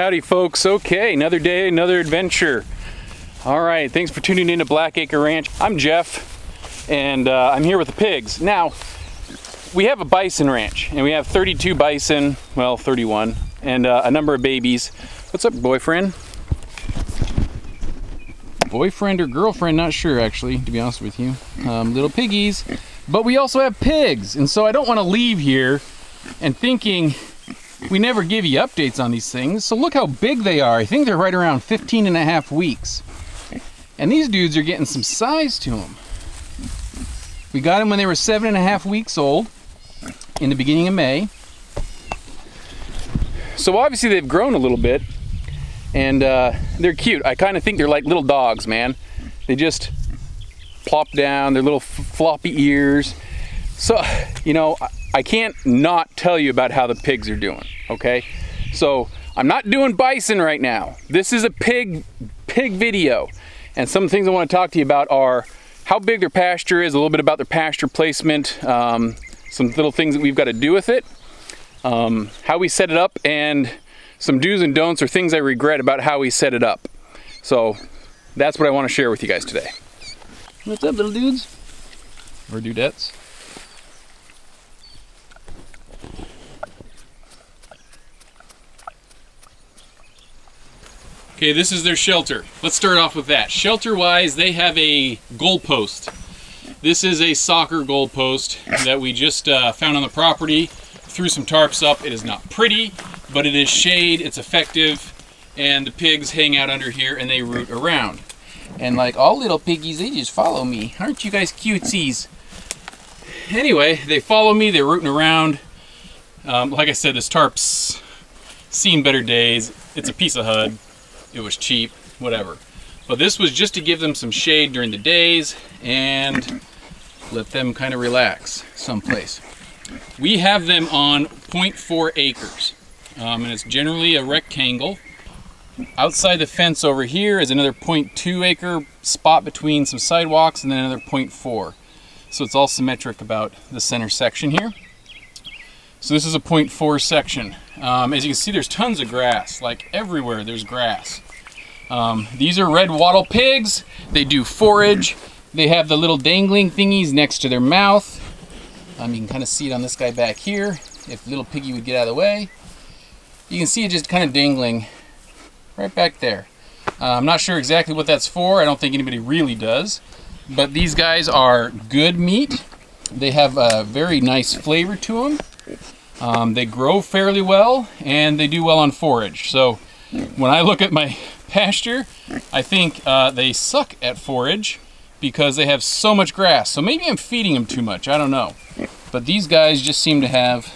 Howdy folks, okay, another day, another adventure. All right, thanks for tuning in to Blackacre Ranch. I'm Jeff, and uh, I'm here with the pigs. Now, we have a bison ranch, and we have 32 bison, well, 31, and uh, a number of babies. What's up, boyfriend? Boyfriend or girlfriend, not sure actually, to be honest with you. Um, little piggies. But we also have pigs, and so I don't want to leave here and thinking we never give you updates on these things. So look how big they are. I think they're right around 15 and a half weeks. And these dudes are getting some size to them. We got them when they were seven and a half weeks old in the beginning of May. So obviously they've grown a little bit and uh, they're cute. I kind of think they're like little dogs, man. They just plop down, their little floppy ears. So, you know, I can't not tell you about how the pigs are doing, okay? So I'm not doing bison right now. This is a pig, pig video. And some things I wanna talk to you about are how big their pasture is, a little bit about their pasture placement, um, some little things that we've got to do with it, um, how we set it up, and some do's and don'ts or things I regret about how we set it up. So that's what I want to share with you guys today. What's up, little dudes? Or dudettes? Okay, this is their shelter. Let's start off with that. Shelter-wise, they have a goalpost. This is a soccer goalpost that we just uh, found on the property. Threw some tarps up. It is not pretty, but it is shade, it's effective, and the pigs hang out under here and they root around. And like all little piggies, they just follow me. Aren't you guys cutesies? Anyway, they follow me, they're rooting around. Um, like I said, this tarp's seen better days. It's a piece of HUD it was cheap, whatever. But this was just to give them some shade during the days and let them kind of relax someplace. We have them on 0.4 acres, um, and it's generally a rectangle. Outside the fence over here is another 0.2 acre spot between some sidewalks and then another 0.4. So it's all symmetric about the center section here. So this is a 0.4 section. Um, as you can see, there's tons of grass, like everywhere there's grass. Um, these are red wattle pigs. They do forage. They have the little dangling thingies next to their mouth. Um, you can kind of see it on this guy back here. If little piggy would get out of the way. You can see it just kind of dangling right back there. Uh, I'm not sure exactly what that's for. I don't think anybody really does. But these guys are good meat. They have a very nice flavor to them. Um, they grow fairly well and they do well on forage. So when I look at my pasture, I think uh, they suck at forage because they have so much grass. So maybe I'm feeding them too much, I don't know. But these guys just seem to have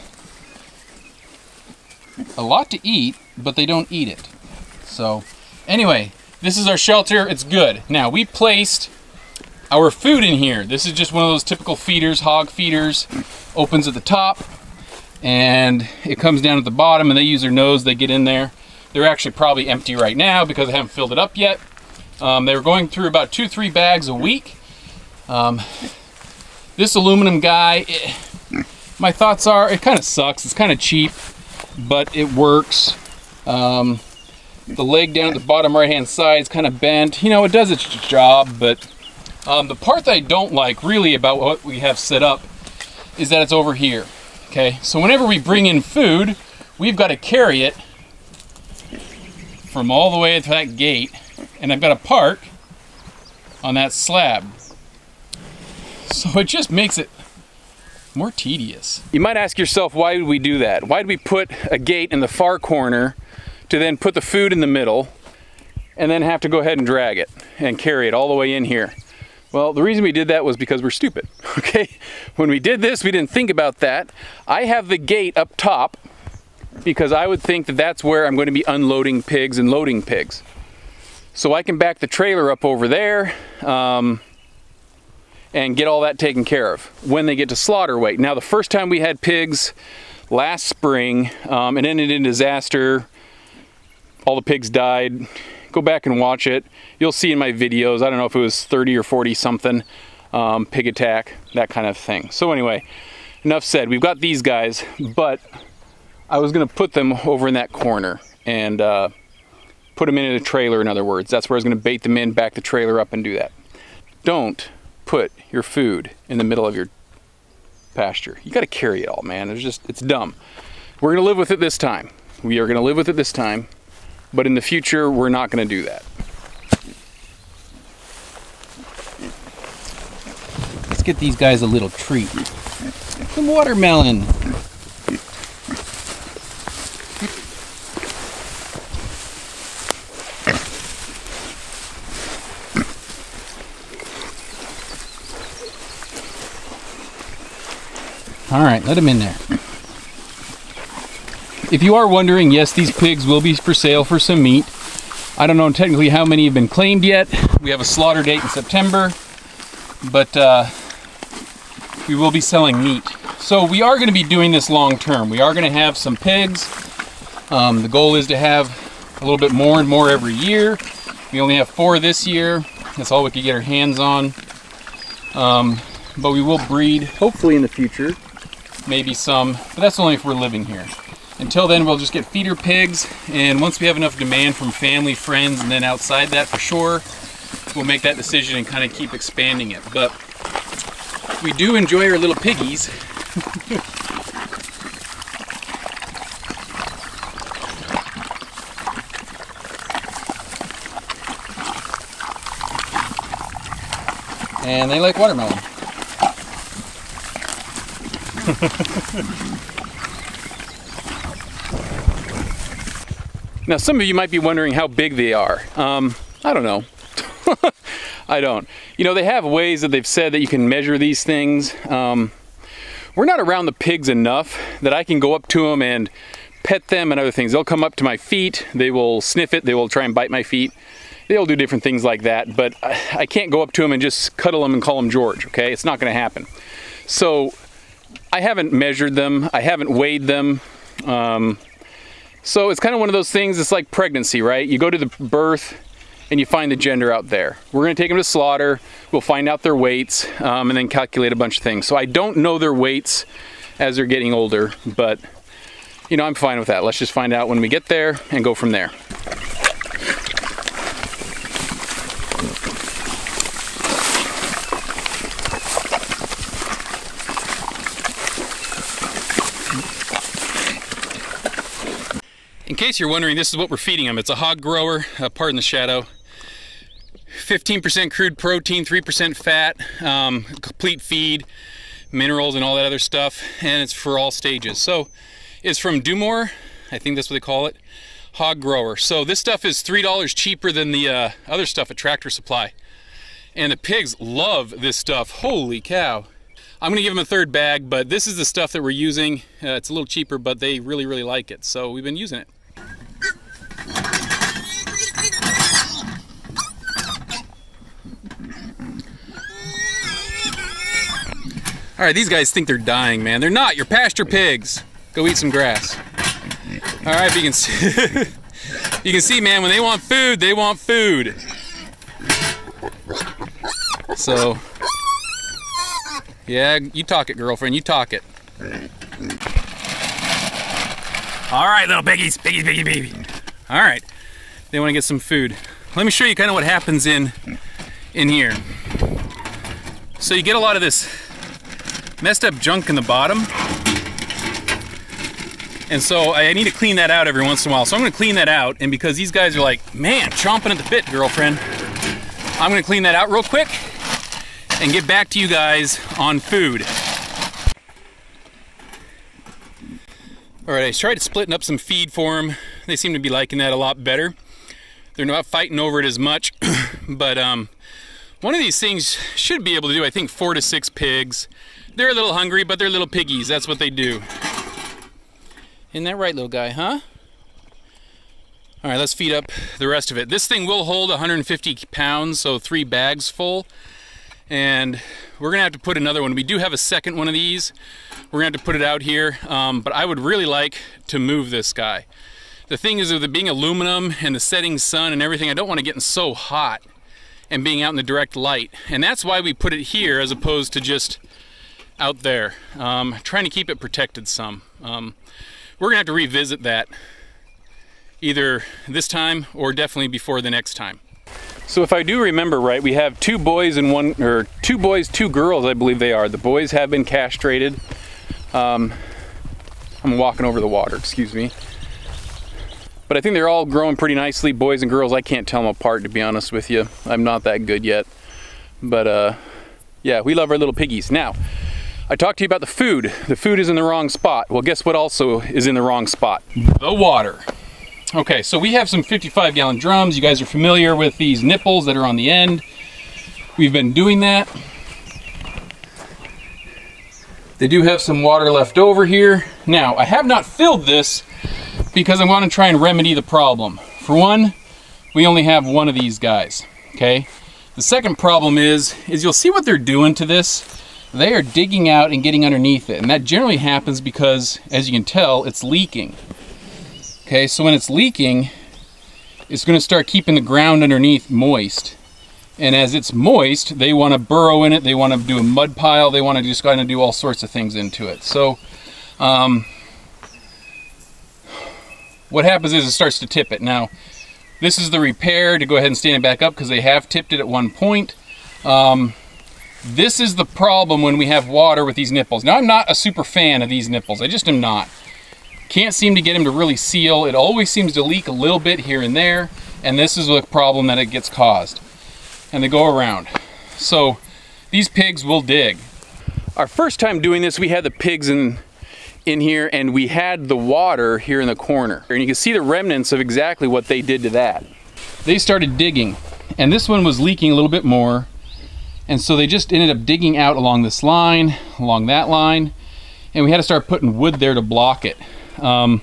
a lot to eat, but they don't eat it. So anyway, this is our shelter, it's good. Now we placed our food in here. This is just one of those typical feeders, hog feeders. Opens at the top and it comes down at the bottom and they use their nose, they get in there. They're actually probably empty right now because I haven't filled it up yet. Um, they were going through about two, three bags a week. Um, this aluminum guy, it, my thoughts are it kind of sucks. It's kind of cheap, but it works. Um, the leg down at the bottom right hand side is kind of bent. You know, it does its job, but um, the part that I don't like really about what we have set up is that it's over here. Okay, so whenever we bring in food, we've got to carry it from all the way to that gate, and I've got to park on that slab. So it just makes it more tedious. You might ask yourself, why did we do that? Why did we put a gate in the far corner to then put the food in the middle and then have to go ahead and drag it and carry it all the way in here? Well, the reason we did that was because we're stupid, okay? When we did this, we didn't think about that. I have the gate up top because I would think that that's where I'm going to be unloading pigs and loading pigs. So I can back the trailer up over there um, and get all that taken care of when they get to slaughter weight. Now the first time we had pigs last spring, um, it ended in disaster. All the pigs died. Go back and watch it. You'll see in my videos, I don't know if it was 30 or 40 something, um, pig attack, that kind of thing. So anyway, enough said. We've got these guys, but I was gonna put them over in that corner. and uh, put them in a trailer, in other words. That's where I was going to bait them in, back the trailer up, and do that. Don't put your food in the middle of your pasture. You got to carry it all, man. It's just, it's dumb. We're going to live with it this time. We are going to live with it this time, but in the future, we're not going to do that. Let's get these guys a little treat. Some watermelon. All right, let them in there. If you are wondering, yes, these pigs will be for sale for some meat. I don't know technically how many have been claimed yet. We have a slaughter date in September, but uh, we will be selling meat. So we are going to be doing this long term. We are going to have some pigs. Um, the goal is to have a little bit more and more every year. We only have four this year. That's all we could get our hands on. Um, but we will breed, hopefully in the future, maybe some, but that's only if we're living here. Until then, we'll just get feeder pigs, and once we have enough demand from family, friends, and then outside that for sure, we'll make that decision and kind of keep expanding it. But we do enjoy our little piggies. and they like watermelon. Now, some of you might be wondering how big they are. Um, I don't know. I don't. You know, they have ways that they've said that you can measure these things. Um, we're not around the pigs enough that I can go up to them and pet them and other things. They'll come up to my feet, they will sniff it, they will try and bite my feet. They'll do different things like that, but I can't go up to them and just cuddle them and call them George, okay? It's not gonna happen. So I haven't measured them, I haven't weighed them. Um, so it's kind of one of those things, it's like pregnancy, right? You go to the birth and you find the gender out there. We're gonna take them to slaughter, we'll find out their weights, um, and then calculate a bunch of things. So I don't know their weights as they're getting older, but you know, I'm fine with that. Let's just find out when we get there and go from there. Case you're wondering, this is what we're feeding them. It's a hog grower, uh, pardon the shadow. 15% crude protein, 3% fat, um, complete feed, minerals and all that other stuff, and it's for all stages. So it's from DuMOR, I think that's what they call it, hog grower. So this stuff is $3 cheaper than the uh, other stuff at Tractor Supply. And the pigs love this stuff, holy cow. I'm gonna give them a third bag, but this is the stuff that we're using. Uh, it's a little cheaper, but they really, really like it. So we've been using it. All right, these guys think they're dying, man. They're not. You're pasture pigs. Go eat some grass. All right, you can see, you can see, man. When they want food, they want food. So, yeah, you talk it, girlfriend. You talk it. All right, little piggies, piggies, piggy, baby. All right, they want to get some food. Let me show you kind of what happens in in here. So you get a lot of this messed up junk in the bottom. And so I need to clean that out every once in a while. So I'm gonna clean that out. And because these guys are like, man, chomping at the bit, girlfriend, I'm gonna clean that out real quick and get back to you guys on food. All right, I tried splitting up some feed for them. They seem to be liking that a lot better. They're not fighting over it as much, but um, one of these things should be able to do, I think, four to six pigs. They're a little hungry, but they're little piggies. That's what they do. Isn't that right, little guy, huh? All right, let's feed up the rest of it. This thing will hold 150 pounds, so three bags full. And we're gonna have to put another one. We do have a second one of these. We're gonna have to put it out here, um, but I would really like to move this guy. The thing is with it being aluminum and the setting sun and everything, I don't want to get so hot and being out in the direct light. And that's why we put it here as opposed to just out there. Um, trying to keep it protected some. Um, we're gonna have to revisit that either this time or definitely before the next time. So if I do remember right, we have two boys and one, or two boys, two girls, I believe they are. The boys have been castrated. Um, I'm walking over the water, excuse me. But I think they're all growing pretty nicely, boys and girls. I can't tell them apart, to be honest with you. I'm not that good yet. But uh, yeah, we love our little piggies. Now, I talked to you about the food. The food is in the wrong spot. Well, guess what also is in the wrong spot? The water. Okay, so we have some 55 gallon drums. You guys are familiar with these nipples that are on the end. We've been doing that. They do have some water left over here. Now, I have not filled this because I want to try and remedy the problem. For one, we only have one of these guys, okay? The second problem is, is you'll see what they're doing to this. They are digging out and getting underneath it. And that generally happens because, as you can tell, it's leaking. Okay, so when it's leaking, it's gonna start keeping the ground underneath moist. And as it's moist, they wanna burrow in it, they wanna do a mud pile, they wanna just kind of do all sorts of things into it. So, um, what happens is it starts to tip it. Now, this is the repair to go ahead and stand it back up because they have tipped it at one point. Um, this is the problem when we have water with these nipples. Now, I'm not a super fan of these nipples. I just am not. Can't seem to get them to really seal. It always seems to leak a little bit here and there. And this is the problem that it gets caused. And they go around. So these pigs will dig. Our first time doing this, we had the pigs in in here and we had the water here in the corner. And you can see the remnants of exactly what they did to that. They started digging and this one was leaking a little bit more. And so they just ended up digging out along this line, along that line, and we had to start putting wood there to block it. Um,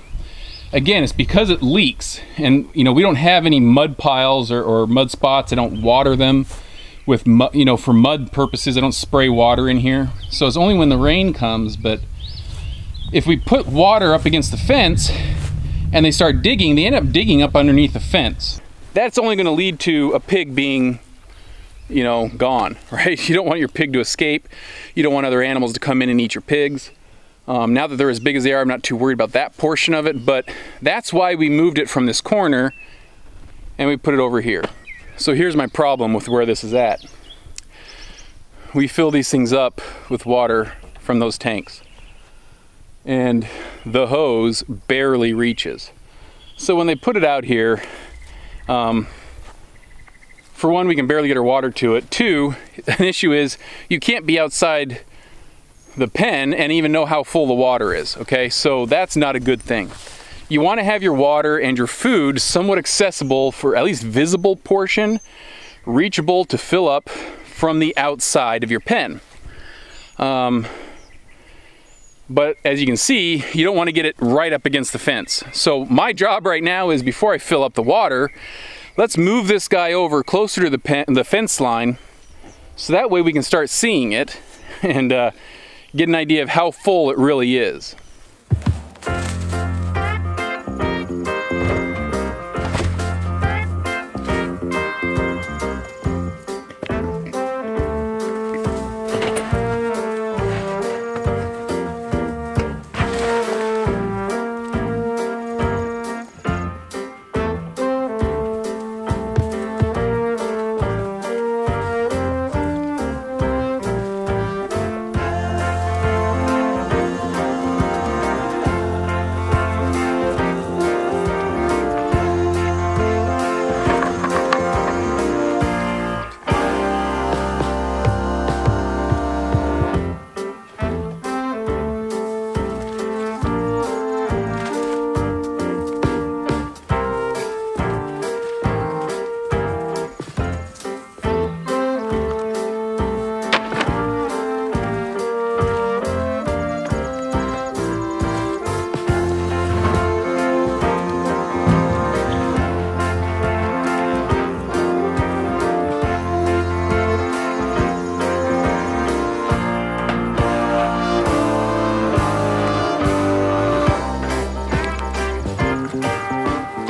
again, it's because it leaks and you know, we don't have any mud piles or, or mud spots. I don't water them with, you know, for mud purposes. I don't spray water in here. So it's only when the rain comes, but if we put water up against the fence and they start digging, they end up digging up underneath the fence. That's only going to lead to a pig being, you know, gone, right? You don't want your pig to escape. You don't want other animals to come in and eat your pigs. Um, now that they're as big as they are, I'm not too worried about that portion of it, but that's why we moved it from this corner and we put it over here. So here's my problem with where this is at. We fill these things up with water from those tanks and the hose barely reaches. So when they put it out here, um, for one, we can barely get our water to it. Two, an issue is you can't be outside the pen and even know how full the water is, okay? So that's not a good thing. You want to have your water and your food somewhat accessible for at least visible portion, reachable to fill up from the outside of your pen. Um, but as you can see, you don't want to get it right up against the fence. So my job right now is before I fill up the water, let's move this guy over closer to the, pen, the fence line so that way we can start seeing it and uh, get an idea of how full it really is.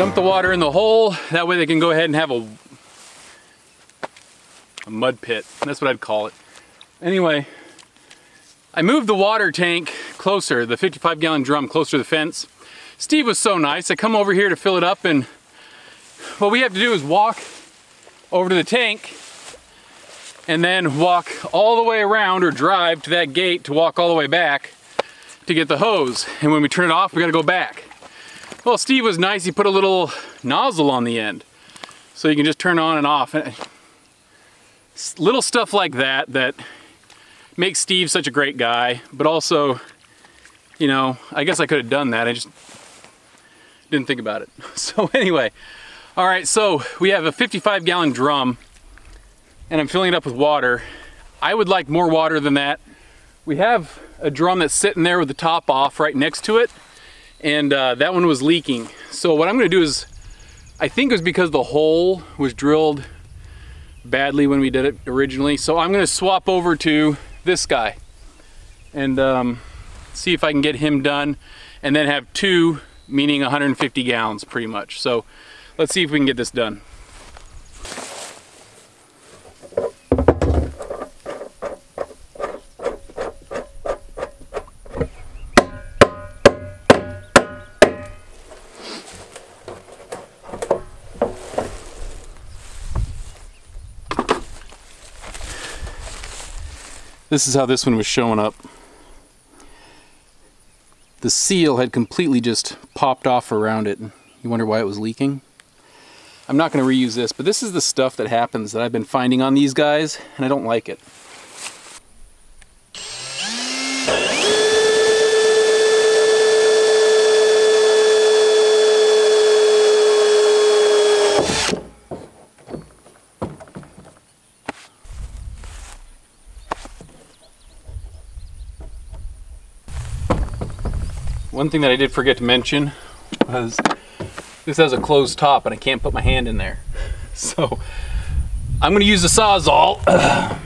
Dump the water in the hole. That way they can go ahead and have a, a mud pit. That's what I'd call it. Anyway, I moved the water tank closer, the 55 gallon drum closer to the fence. Steve was so nice. I come over here to fill it up and what we have to do is walk over to the tank and then walk all the way around or drive to that gate to walk all the way back to get the hose. And when we turn it off, we gotta go back. Well, Steve was nice. He put a little nozzle on the end so you can just turn on and off. Little stuff like that that makes Steve such a great guy, but also, you know, I guess I could have done that. I just didn't think about it. So anyway, all right, so we have a 55 gallon drum and I'm filling it up with water. I would like more water than that. We have a drum that's sitting there with the top off right next to it and uh, that one was leaking. So what I'm gonna do is, I think it was because the hole was drilled badly when we did it originally. So I'm gonna swap over to this guy and um, see if I can get him done and then have two, meaning 150 gallons pretty much. So let's see if we can get this done. This is how this one was showing up. The seal had completely just popped off around it. You wonder why it was leaking? I'm not going to reuse this, but this is the stuff that happens that I've been finding on these guys, and I don't like it. One thing that I did forget to mention was this has a closed top and I can't put my hand in there. So I'm gonna use the Sawzall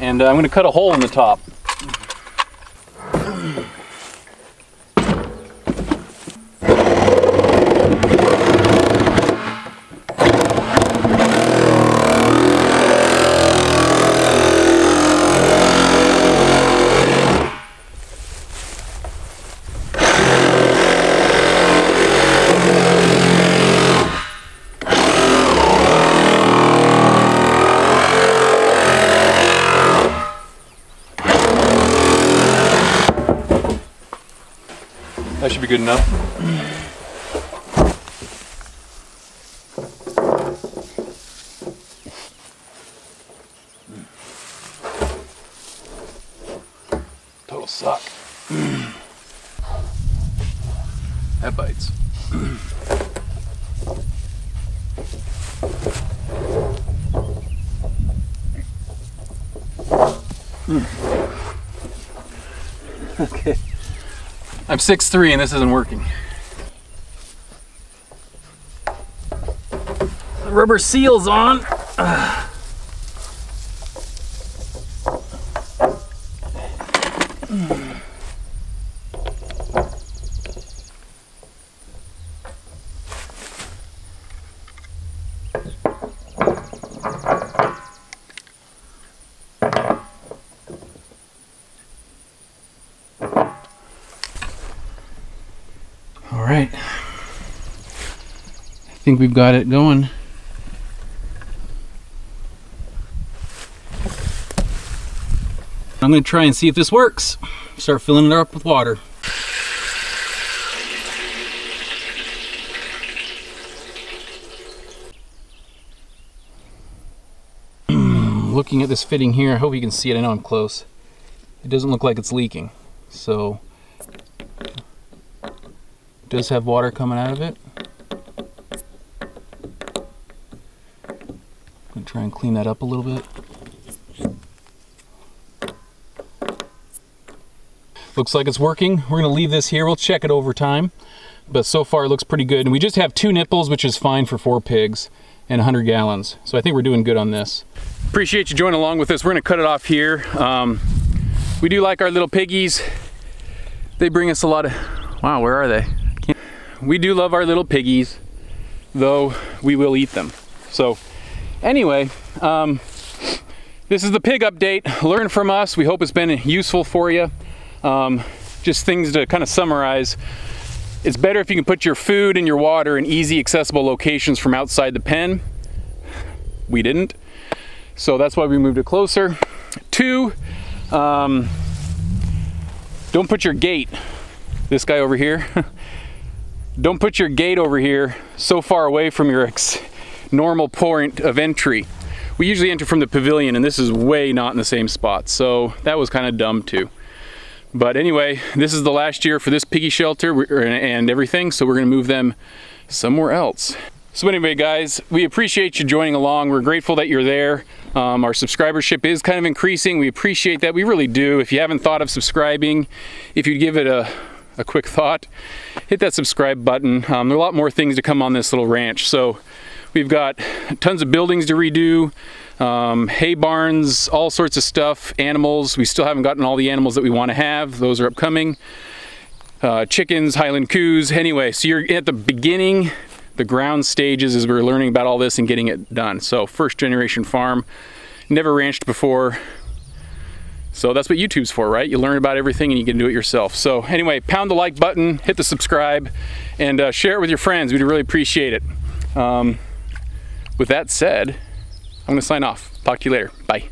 and uh, I'm gonna cut a hole in the top. Be good enough. Total suck. That bites. okay. I'm 6'3 and this isn't working. The rubber seal's on. Think we've got it going. I'm going to try and see if this works. Start filling it up with water. Looking at this fitting here, I hope you can see it. I know I'm close. It doesn't look like it's leaking. So it does have water coming out of it. I'm gonna try and clean that up a little bit. Looks like it's working. We're gonna leave this here. We'll check it over time. But so far it looks pretty good. And we just have two nipples, which is fine for four pigs and 100 gallons. So I think we're doing good on this. Appreciate you joining along with us. We're gonna cut it off here. Um, we do like our little piggies. They bring us a lot of, wow, where are they? we do love our little piggies, though we will eat them. So anyway, um, this is the pig update. Learn from us. We hope it's been useful for you. Um, just things to kind of summarize. It's better if you can put your food and your water in easy accessible locations from outside the pen. We didn't. So that's why we moved it closer. Two, um, don't put your gate, this guy over here, don't put your gate over here so far away from your normal point of entry. We usually enter from the pavilion and this is way not in the same spot. So that was kind of dumb too. But anyway, this is the last year for this piggy shelter and everything, so we're gonna move them somewhere else. So anyway, guys, we appreciate you joining along. We're grateful that you're there. Um, our subscribership is kind of increasing. We appreciate that. We really do. If you haven't thought of subscribing, if you'd give it a, a quick thought, hit that subscribe button. Um, there are a lot more things to come on this little ranch. So we've got tons of buildings to redo um, hay barns, all sorts of stuff, animals. We still haven't gotten all the animals that we want to have. Those are upcoming. Uh, chickens, Highland coos. Anyway, so you're at the beginning, the ground stages as we're learning about all this and getting it done. So first generation farm, never ranched before. So that's what YouTube's for, right? You learn about everything and you can do it yourself. So anyway, pound the like button, hit the subscribe, and uh, share it with your friends. We'd really appreciate it. Um, with that said, I'm gonna sign off. Talk to you later. Bye.